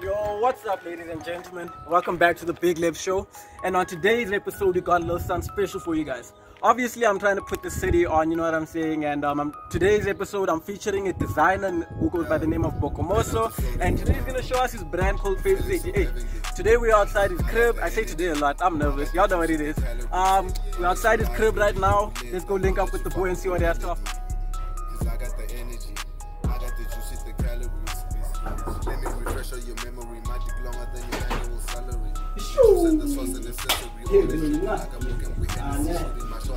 Yo, what's up, ladies and gentlemen? Welcome back to the Big Lebs Show. And on today's episode, we got a little something special for you guys. Obviously, I'm trying to put the city on, you know what I'm saying? And um, today's episode, I'm featuring a designer who goes by the name of Bokamoso. And today he's gonna show us his brand called Phases 88. Today we're outside his crib. I say today a lot, I'm nervous. Y'all know what it is. Um, we're outside his crib right now. Let's go link up with the boy and see what he has to offer.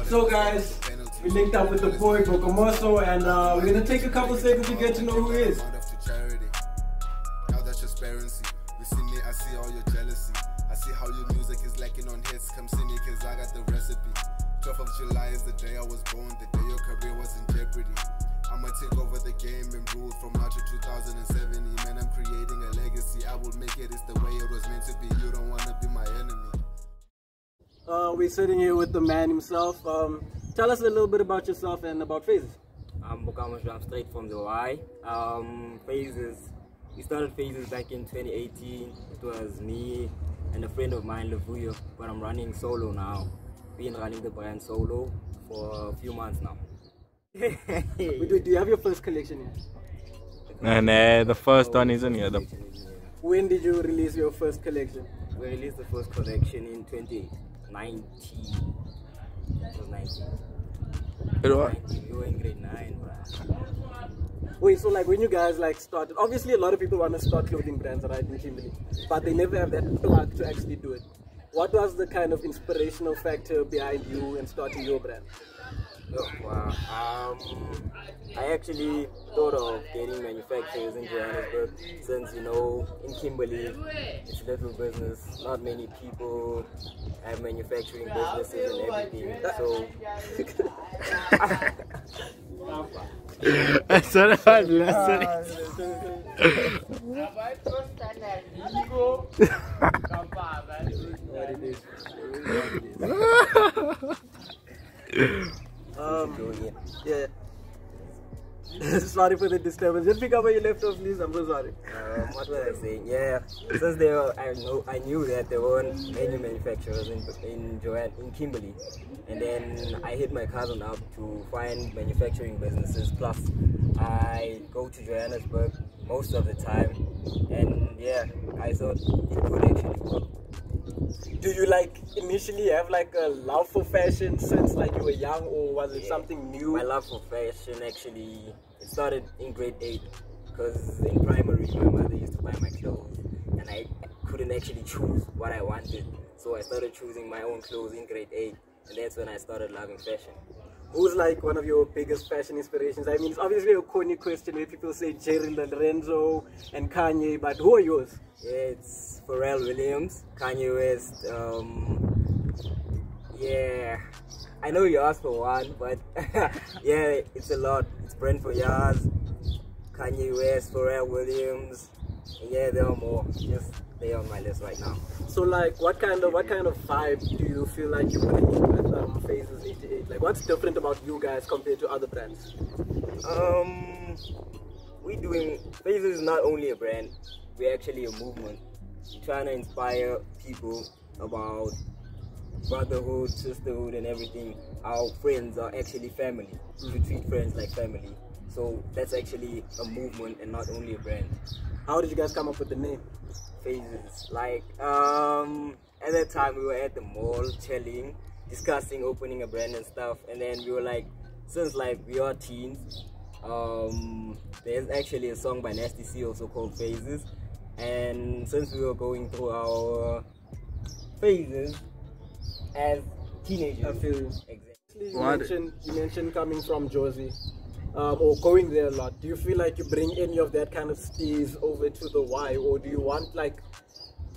So guys, we linked up with the boy Bokamoso and uh, we're gonna take a couple seconds to get to know who he is. Out of to charity. Now that's transparency. We see me, I see all your jealousy. I see how your music is lacking on hits. Come see me, cause I got the recipe. 12th of July is the day I was born, the day your career was in jeopardy. I'ma take over the game and rule from now to 2070. Man, I'm creating a legacy. I will make it, it's the way it was meant to be. You don't wanna be my enemy. Uh, we're sitting here with the man himself. Um, tell us a little bit about yourself and about Phases. I'm Bukama I'm straight from the Y. Um, phases. We started phases back in 2018. It was me and a friend of mine, Lavuyo, but I'm running solo now. Been running the brand solo for a few months now. Wait, wait, do you have your first collection yet? And uh, the first one isn't here. The, When did you release your first collection? We released the first collection in 2019. It was 19. it was, We were in grade 9. Wait, so like when you guys like started, obviously a lot of people want to start clothing brands right in Kimberley, but they never have that plug to actually do it. What was the kind of inspirational factor behind you and starting your brand? Oh, wow. Um, I actually thought of getting manufacturers in Johannesburg since, you know, in Kimberley, it's a little business. Not many people have manufacturing businesses and everything. So, that's what I listened. Um, doing it. yeah. Sorry for the disturbance. Just pick up where you left off, please. I'm so sorry. Um, what was I saying? Yeah, since they were, I know, I knew that there weren't many manufacturers in in Joanne in Kimberley, and then I hit my cousin up to find manufacturing businesses. Plus, I go to Johannesburg most of the time, and yeah, I thought it could actually work. Do you like initially have like a love for fashion since like you were young, or was it Yeah. something new? My love for fashion actually started in grade eight because in primary my mother used to buy my clothes and I couldn't actually choose what I wanted. So I started choosing my own clothes in grade eight and that's when I started loving fashion. Who's like one of your biggest fashion inspirations? I mean, it's obviously a corny question where people say Jerry Lorenzo and Kanye, but who are yours? Yeah, it's Pharrell Williams, Kanye West. Um, yeah, I know you asked for one, but yeah, it's a lot. It's Brent Faiyaz, Kanye West, Pharrell Williams. Yeah, there are more. Just they on my list right now. So like, what kind of what kind of vibe do you feel like you bring with um, Phases 88? Like, what's different about you guys compared to other brands? Um, we doing Phases is not only a brand, we're actually a movement. Trying to inspire people about brotherhood, sisterhood, and everything. Our friends are actually family. We treat friends like family. So that's actually a movement and not only a brand. How did you guys come up with the name? Phases. Like, um, at that time we were at the mall chilling, discussing opening a brand and stuff, and then we were like, since like we are teens, um, there's actually a song by Nasty C also called Phases, and since we were going through our phases as teenagers, I feel you. exactly. You What? mentioned you mentioned coming from Jozi. um, or going there a lot. Do you feel like you bring any of that kind of steez over to the Y, or do you want like,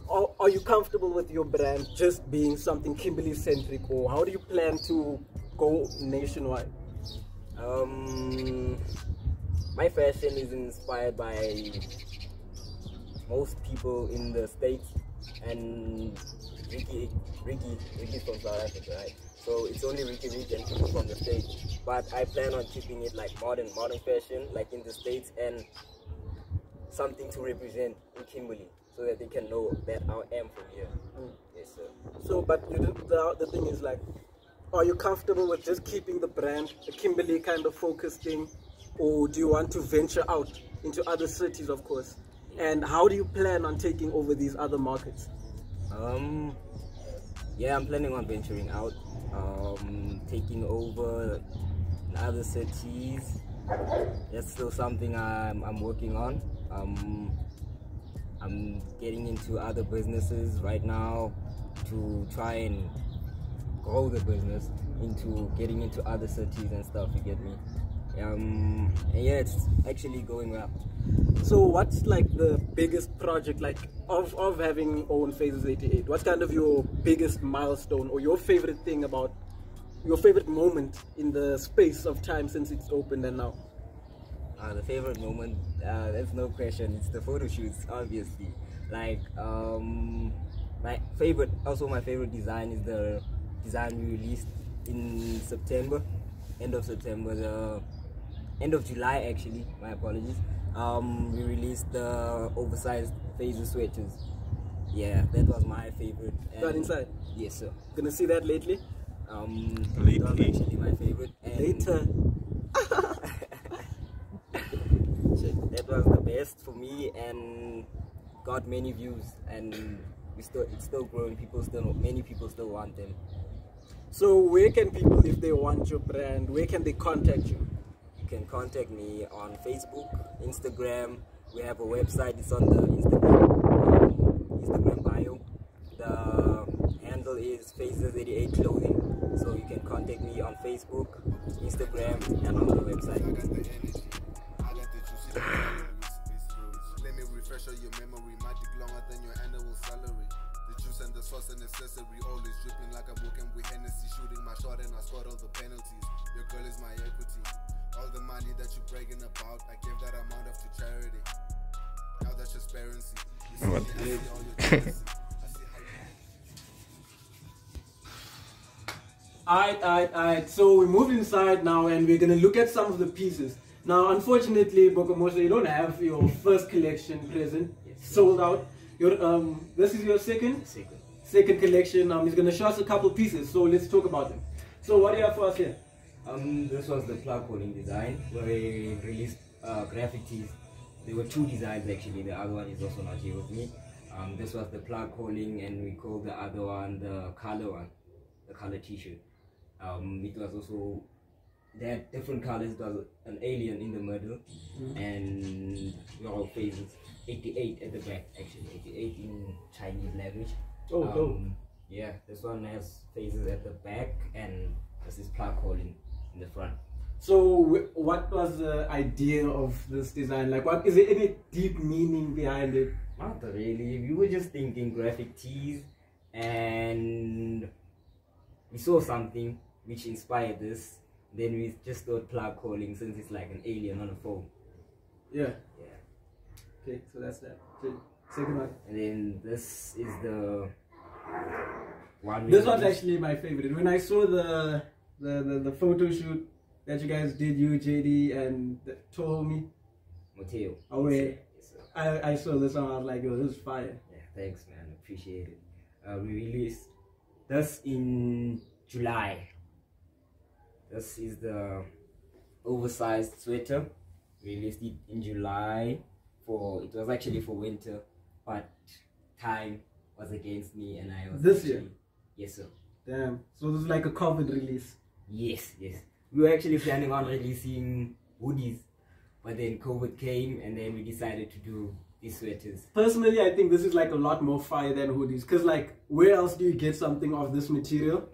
or are you comfortable with your brand just being something Kimberley centric, or how do you plan to go nationwide? Um, my fashion is inspired by most people in the states and Ricky, Ricky, Ricky's from South Africa, right? So it's only Riky Rick and people from the states. But I plan on keeping it like modern, modern fashion, like in the states, and something to represent in Kimberley. so that they can know that I am from here. Mm. Yes, sir. So, but you did, the, the thing is like, are you comfortable with just keeping the brand, the Kimberley kind of focus thing, or do you want to venture out into other cities, of course? And how do you plan on taking over these other markets? Um, yeah, I'm planning on venturing out, um, taking over other cities. That's still something I'm, I'm working on. Um, I'm getting into other businesses right now to try and grow the business into getting into other cities and stuff. You get me? Um, and yeah, it's actually going well. So, what's like the biggest project like of, of having own Phases 88? What's kind of your biggest milestone or your favorite thing about your favorite moment in the space of time since it's opened and now? Uh, the favorite moment, uh, there's no question. It's the photo shoots, obviously. Like, um, my favorite, also my favorite design is the design we released in September, end of September, the end of July actually. My apologies. Um, we released the oversized phases sweaters. Yeah, that was my favorite. That inside? Yes, sir. Gonna see that lately? Um, that was Lately? actually my favorite. And Later. that was the best for me and got many views and we still it's still growing people still many people still want them So, where can people, if they want your brand, where can they contact you? You can contact me on facebook instagram we have a website it's on the instagram um, instagram bio the handle is phases88 clothing so you can contact me on facebook instagram and on the website. Let me refresh all your memory. My dick longer than your annual salary. The juice and the sauce and accessory. Always dripping like I'm walking with Hennessy. Shooting my shot and I scored all the penalties. Your girl is my equity. All the money that you're bragging about, I gave that amount of to charity. Now that's transparency. What? me, I see all your jealousy. I see how you Alright, alright, alright. So we moved inside now and we're gonna look at some of the pieces. Now, unfortunately, Bokamoso, you don't have your first collection present. Sold out. Your um, this is your second second second collection. Um, he's gonna show us a couple pieces. So let's talk about them. So what do you have for us here? Um, this was the plug holding design where we released uh, graffitis. There were two designs actually. The other one is also not here with me. Um, this was the plug holding, and we called the other one the color one, the color T-shirt. Um, it was also they had different colors. It was an alien in the middle, and we all phases. 88 at the back actually. 88 in Chinese language. Oh, dope. Um, yeah, this one has faces at the back and this is plug holding in the front. So what was the idea of this design? Like, what is there any deep meaning behind it? Not really. We were just thinking graphic tees and we saw something which inspired this. Then we just thought plug calling since it's like an alien on a phone. Yeah. Yeah. Okay, so that's that. Okay, Second one. And then this is the one. This one's actually my favorite. When I saw the the, the, the photo shoot that you guys did, you JD and me, Mateo. Oh, yeah. Yes. I, I saw this one. I was like, yo, this is fire. Yeah, thanks, man. Appreciate it. Uh, we released this in July. This is the oversized sweater. We released it in July for it was actually for winter, but time was against me and I was This year? Yes, sir. Damn. So this is like a COVID release. Yes, yes. We were actually planning on releasing hoodies, but then COVID came and then we decided to do these sweaters. Personally, I think this is like a lot more fire than hoodies. Cause like, where else do you get something of this material?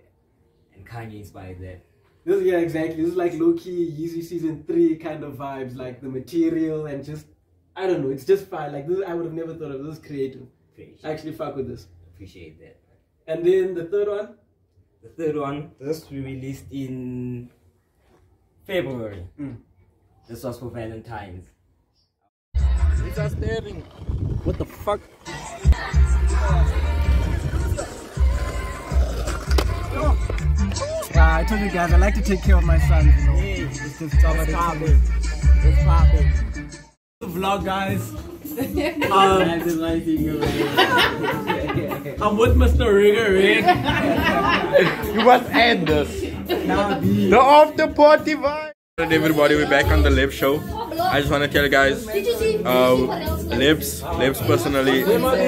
And Kanye inspired that. This, yeah, exactly. This is like low key Yeezy season three kind of vibes. Like the material and just, I don't know. It's just fire. Like this, I would have never thought of this. creative. Appreciate, I actually fuck with this. appreciate that. And then the third one. The third one, this we released in February. Mm. This was for Valentine's. It's a staring. What the fuck? Yeah, I told you guys I like to take care of my sons. You know. Hey, It's just it's popping. It's popping. vlog guys. Um, I'm with Mr. Rigger Rig. You must end this. The after party vibe. Everybody, we're back on the Live Show. I just want to tell you guys, uh, Lips, Libs personally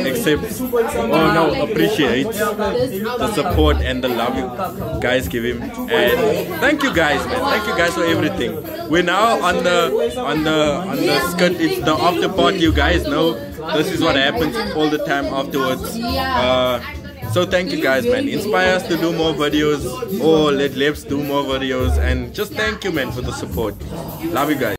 accepts, oh no, appreciates the support and the love you guys give him. And thank you guys, man. Thank you guys for everything. We're now on the on the on the skirt. It's the after party. You guys know this is what happens all the time afterwards. Uh, so thank you guys man. Inspire us to do more videos. Or let Lebs do more videos. And just thank you man for the support. Love you guys